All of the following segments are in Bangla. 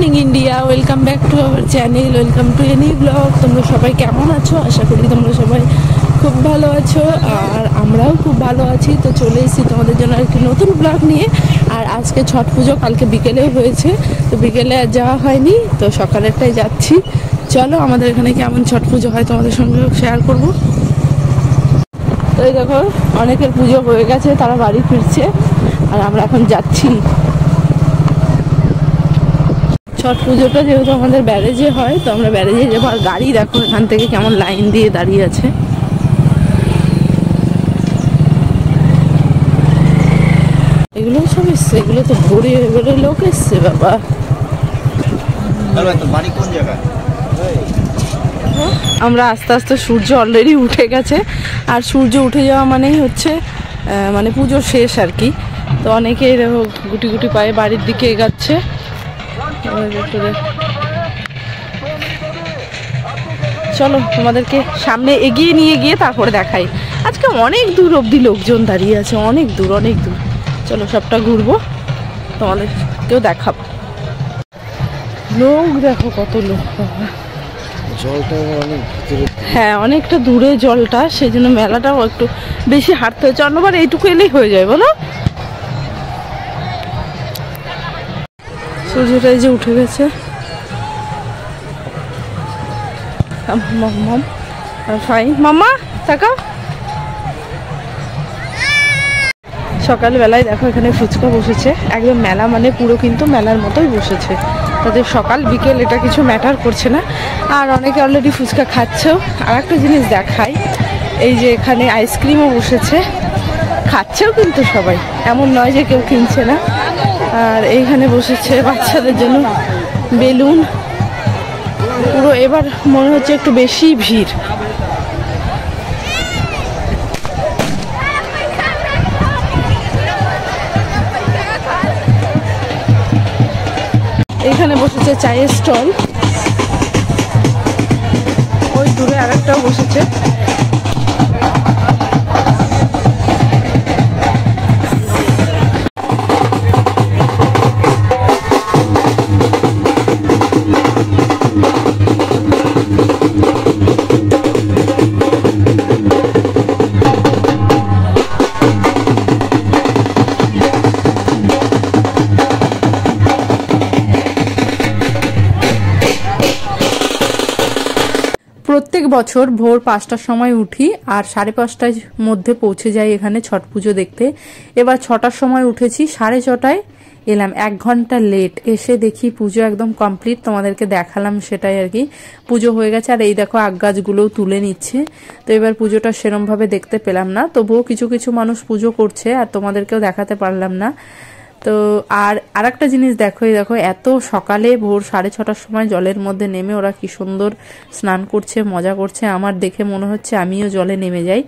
Morning India welcome back to our channel welcome to any blog তোমরা সবাই কেমন আছো? আশা করি তোমরা সবাই খুব ভালো আছো, আর আমরাও খুব ভালো আছি। তো চলে এসেছি তোমাদের জন্য একটি নতুন ব্লগ নিয়ে। আর আজকে ছট পুজো কালকে বিকেলেও হয়েছে, তো বিকেলে আর যাওয়া হয়নি, তো সকালেরটাই যাচ্ছি। চলো, আমাদের এখানে কেমন ছট পুজো হয় তোমাদের সঙ্গে শেয়ার করব। তো এই দেখো, অনেকের পুজো হয়ে গেছে, তারা বাড়ি ফিরছে, আর আমরা এখন যাচ্ছি। ছট পুজোটা যেহেতু আমাদের ব্যারেজে হয় তো আমরা ব্যারেজে যাব। আর গাড়ি দেখো এখান থেকে কেমন লাইন দিয়ে দাঁড়িয়ে আছে। এগুলো সব এসছে এগুলো তো ভরে ভরে লোক এসছে বাবা। বাড়ি কোন জায়গায়? আমরা আস্তে আস্তে সূর্য অলরেডি উঠে গেছে আর সূর্য উঠে যাওয়া মানেই হচ্ছে মানে পুজো শেষ আর কি। তো অনেকে গুটি গুটি পায়ে বাড়ির দিকে এগাচ্ছে। চলো তোমাদেরকে সামনে এগিয়ে নিয়ে গিয়ে তারপরে দেখাই। আজকে অনেক দূর অবধি লোকজন দাঁড়িয়ে আছে অনেক দূর অনেক দূর। চলো সবটা ঘুরবো তোমাদেরকেও দেখাবো। লোক দেখো কত লোক জলটা অনেক হ্যাঁ অনেকটা দূরে জলটা সেই জন্য মেলাটাও একটু বেশি হাঁটতে হচ্ছে। অন্যবার এইটুকু এলেই হয়ে যায় বলো? সূর্যটা যে উঠে গেছে। মাম সকালবেলায় দেখো এখানে ফুচকা বসেছে। একদম মেলা মানে পুরো কিন্তু মেলার মতোই বসেছে। তাদের সকাল, বিকেল এটা কিছু ম্যাটার করছে না। আর অনেকে অলরেডি ফুচকা খাচ্ছেও। আর একটা জিনিস দেখাই, এই যে এখানে আইসক্রিমও বসেছে। খাচ্ছেও কিন্তু সবাই। এমন নয় যে কেউ কিনছে না। আর এইখানে বসেছে বাচ্চাদের জন্য বেলুন। পুরো এবার মনে হচ্ছে একটু বেশি ভিড়। এখানে বসেছে চায়ের স্টল। ওই দূরে আরেকটাও বসেছে। বছর ভোর পাঁচটার সময় উঠি আর সাড়ে পাঁচটার মধ্যে পৌঁছে যাই এখানে ছট পুজো দেখতে। এবার ছটার সময় উঠেছি, সাড়ে ছটায় এলাম। এক ঘণ্টা লেট এসে দেখি পুজো একদম কমপ্লিট তোমাদেরকে দেখালাম সেটাই আর কি। পুজো হয়ে গেছে আর এই দেখো আগ গাছগুলোও তুলে নিচ্ছে। তো এবার পুজোটা সেরমভাবে দেখতে পেলাম না। তবুও কিছু কিছু মানুষ পুজো করছে আর তোমাদেরকেও দেখাতে পারলাম না। তো আর আর একটা জিনিস দেখো, এই দেখো, এত সকালে ভোর সাড়ে ছটার সময় জলের মধ্যে নেমে ওরা কি সুন্দর স্নান করছে, মজা করছে। আমার দেখে মনে হচ্ছে আমিও জলে নেমে যাই,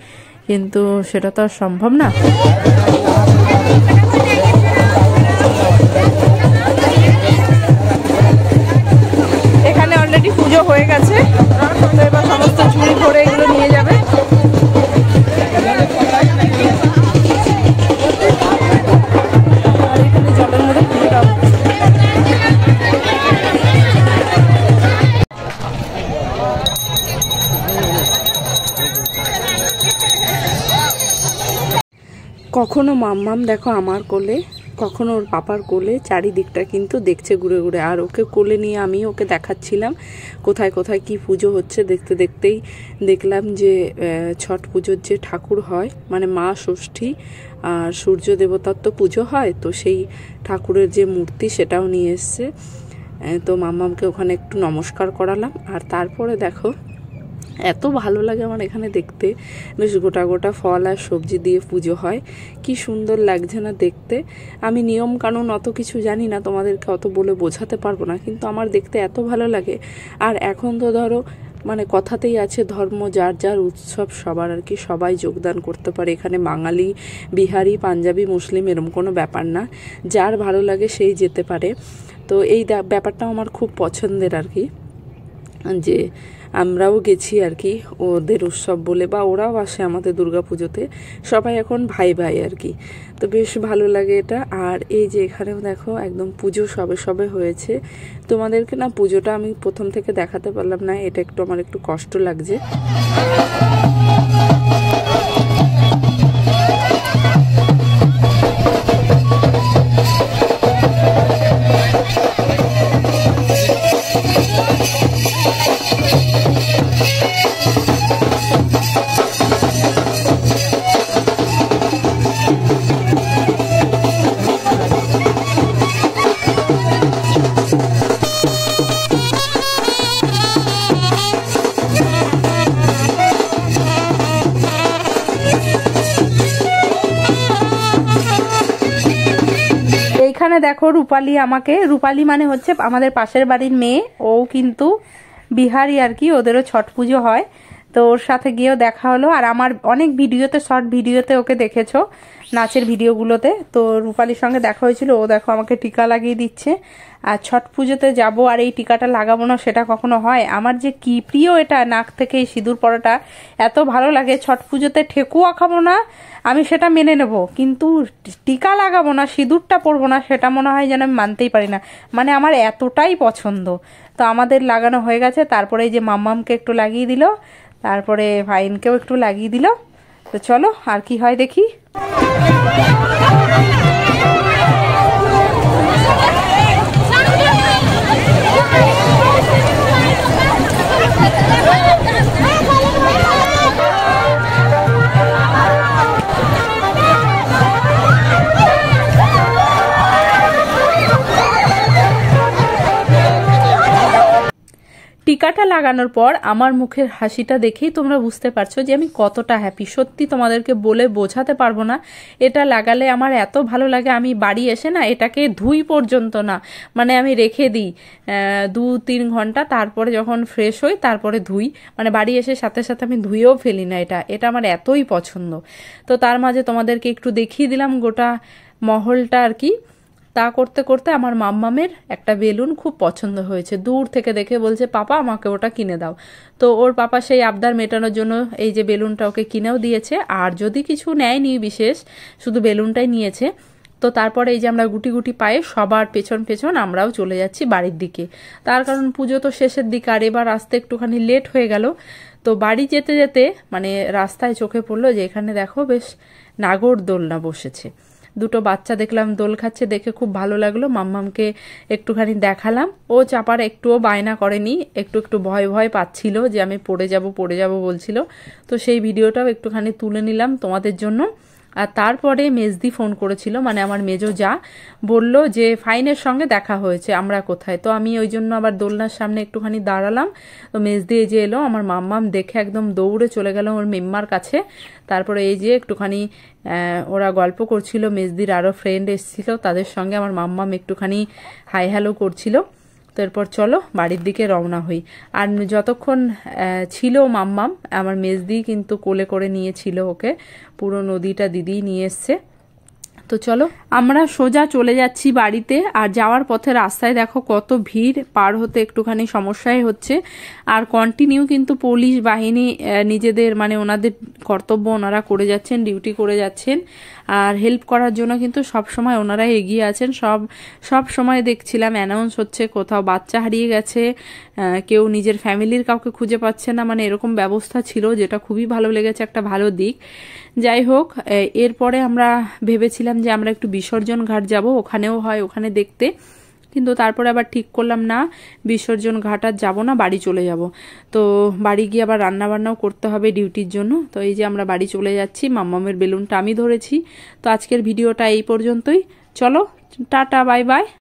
কিন্তু সেটা তো আর সম্ভব না। এখানে অলরেডি পুজো হয়ে গেছে। এবার সমস্ত কখনো মাম্মাম দেখো আমার কোলে, কখনো ওর পাপার কোলে, চারিদিকটা কিন্তু দেখছে ঘুরে ঘুরে। আর ওকে কোলে নিয়ে আমি ওকে দেখাচ্ছিলাম, কোথায় কোথায় কি পুজো হচ্ছে দেখতে দেখতেই দেখলাম যে ছট পুজোর যে ঠাকুর হয় মানে মা ষষ্ঠী আর সূর্য দেবতার তো পুজো হয়, তো সেই ঠাকুরের যে মূর্তি সেটাও নিয়ে এসছে। তো মাম্মামকে ওখানে একটু নমস্কার করালাম। আর তারপরে দেখো এত ভালো লাগে আমার এখানে দেখতে। বেশ গোটা গোটা ফল আর সবজি দিয়ে পুজো হয়। কি সুন্দর লাগছে না দেখতে। আমি নিয়ম কানুন অত কিছু জানি না, তোমাদেরকে অত বলে বোঝাতে পারব না, কিন্তু আমার দেখতে এত ভালো লাগে। আর এখন তো ধরো মানে কথাতেই আছে, ধর্ম যার যার উৎসব, সবার আর কি সবাই যোগদান করতে পারে। এখানে বাঙালি, বিহারি, পাঞ্জাবি, মুসলিম এরম কোনো ব্যাপার না। যার ভালো লাগে সেই যেতে পারে। তো এই ব্যাপারটাও আমার খুব পছন্দের আর কি। যে আমরাও গেছি আর কি ওদের উৎসব বলে, বা ওরাও আসে আমাদের দুর্গা পুজোতে সবাই এখন ভাই ভাই আর কি। তো বেশ ভালো লাগে এটা। আর এই যে এখানেও দেখো একদম পুজো সবে সবে হয়েছে। তোমাদেরকে না পুজোটা আমি প্রথম থেকে দেখাতে পারলাম না, এটা একটু আমার একটু কষ্ট লাগছে। এইখানে দেখো রূপালী আমাকে, রূপালী মানে হচ্ছে আমাদের পাশের বাড়ির মেয়ে, ও কিন্তু বিহারি আর কি, ওদেরও ছট পুজো হয়। তো ওর সাথে গিয়েও দেখা হলো। আর আমার অনেক ভিডিওতে, শর্ট ভিডিওতে ওকে দেখেছ, নাচের ভিডিওগুলোতে। তো রূপালীর সঙ্গে দেখা হয়েছিল, ও দেখো আমাকে টিকা লাগিয়ে দিচ্ছে। আর ছট পুজোতে যাব আর এই টিকাটা লাগাবো না, সেটা কখনো হয়। আমার যে কি প্রিয় এটা, নাক থেকে এই সিঁদুর পড়াটা এত ভালো লাগে। ছট পুজোতে ঠেকুয়া খাব না, আমি সেটা মেনে নেব। কিন্তু টিকা লাগাবো না, সিঁদুরটা পরবো না, সেটা মনে হয় যেন আমি মানতেই পারি না। মানে আমার এতটাই পছন্দ। তো আমাদের লাগানো হয়ে গেছে, তারপরে এই যে মাম্মামকে একটু লাগিয়ে দিল। তারপরে ভাইনকেও একটু লাগিয়ে দিল। তো চলো আর কি হয় দেখি। লাগানোর পর আমার মুখের হাসিটা দেখেই তোমরা বুঝতে পারছ যে আমি কতটা হ্যাপি সত্যি তোমাদেরকে বলে বোঝাতে পারব না। এটা লাগালে আমার এত ভালো লাগে, আমি বাড়ি এসে না এটাকে ধুই পর্যন্ত না। মানে আমি রেখে দিই দু, তিন ঘণ্টা, তারপরে যখন ফ্রেশ হই, তারপরে ধুই। মানে বাড়ি এসে সাথে সাথে আমি ধুয়েও ফেলি না এটা। এটা আমার এতই পছন্দ। তো তার মাঝে তোমাদেরকে একটু দেখিয়ে দিলাম গোটা মহলটা আর কি। তা করতে করতে আমার মাম্মামের একটা বেলুন খুব পছন্দ হয়েছে। দূর থেকে দেখে বলছে, পাপা, আমাকে ওটা কিনে দাও। তো ওর পাপা সেই আবদার মেটানোর জন্য এই যে বেলুনটা ওকে কিনেও দিয়েছে। আর যদি কিছু নেয়নি বিশেষ, শুধু বেলুনটাই নিয়েছে। তো তারপরে এই যে আমরা গুটি গুটি পায়ে সবার পেছন পেছন আমরাও চলে যাচ্ছি বাড়ির দিকে। তার কারণ পুজো তো শেষের দিকে, আর এবার আসতে একটুখানি লেট হয়ে গেল। তো বাড়ি যেতে যেতে মানে রাস্তায় চোখে পড়ল যে এখানে দেখো বেশ নাগর দোলনা বসেছে। দুটো বাচ্চা দেখলাম, দোল খাচ্ছে, দেখে খুব ভালো লাগল। মাম্মামকে একটুখানি দেখালাম। ও চাপার একটুও বায়না করেনি, একটু একটু ভয় ভয় পাচ্ছিল যে আমি পড়ে যাব পড়ে যাব বলছিল। তো সেই ভিডিওটাও একটুখানি তুলে নিলাম তোমাদের জন্য। আর তারপরে মেজদি ফোন করেছিল মানে আমার মেজো যা, বলল যে ফাইনের সঙ্গে দেখা হয়েছে, আমরা কোথায়? তো আমি ওই জন্য আবার দোলনার সামনে একটুখানি দাঁড়ালাম। তো মেজদি এই যে এলো, আমার মাম্মাম দেখে একদম দৌড়ে চলে গেল ওর মেম্মার কাছে। তারপরে এই যে একটুখানি ওরা গল্প করছিল, মেজদির আরও ফ্রেন্ড এসেছিল, তাদের সঙ্গে আমার মাম্মাম একটুখানি হাই হ্যালো করছিল। তো এরপর চলো বাড়ির দিকে রওনা হই। আর যতক্ষণ ছিল মাম্মাম, আমার মেজদি কিন্তু কোলে করে নিয়েছিল ওকে। পুরো নদীটা দিদি নিয়ে এসছে। তো চলো, আমরা সোজা চলে যাচ্ছি বাড়িতে। আর যাওয়ার পথে রাস্তায় দেখো কত ভিড়, পার হতে একটুখানি সমস্যাই হচ্ছে। আর কন্টিনিউ কিন্তু পুলিশ বাহিনী নিজেদের মানে ওনাদের কর্তব্য ওনারা করে যাচ্ছেন ডিউটি করে যাচ্ছেন। আর হেল্প করার জন্য কিন্তু সব সময় ওনারাই এগিয়ে আছেন। সব সব সময় দেখছিলাম অ্যানাউন্স হচ্ছে কোথাও বাচ্চা হারিয়ে গেছে কেউ নিজের ফ্যামিলির কাউকে খুঁজে পাচ্ছে না। মানে এরকম ব্যবস্থা ছিল যেটা খুবই ভালো লেগেছে, একটা ভালো দিক। যাই হোক এরপরে আমরা ভেবেছিলাম যে আমরা একটু বিসর্জন ঘাট যাব, ওখানেও হয়, ওখানে দেখতে। কিন্তু তারপরে আবার ঠিক করলাম, না, বিসর্জন ঘাট আর যাব না, বাড়ি চলে যাব। তো বাড়ি গিয়ে আবার রান্না বান্নাও করতে হবে ডিউটির জন্য। তো এই যে আমরা বাড়ি চলে যাচ্ছি, মাম্মামের বেলুনটা আমি ধরেছি। তো আজকের ভিডিওটা এই পর্যন্তই। চলো, টাটা, বাই বাই।